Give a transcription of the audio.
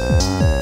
you